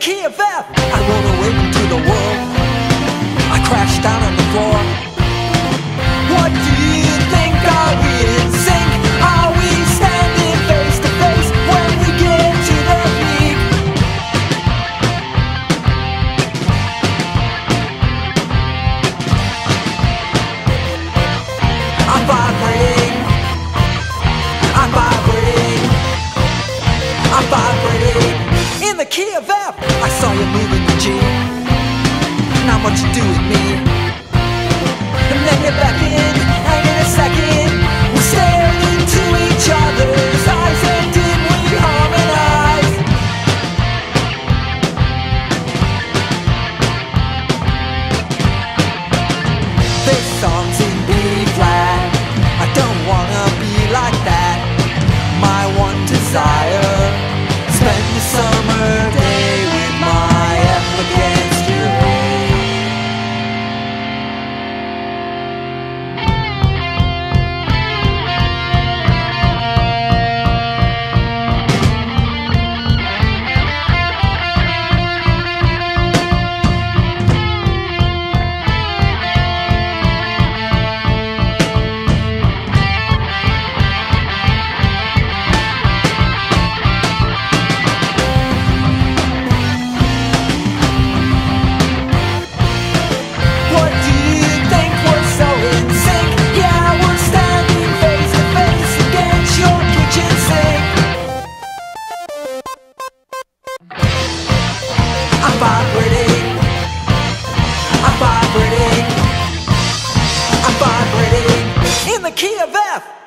key of F. I wanna wake BFF. I saw you moving the G. Not what you do with me. key of F.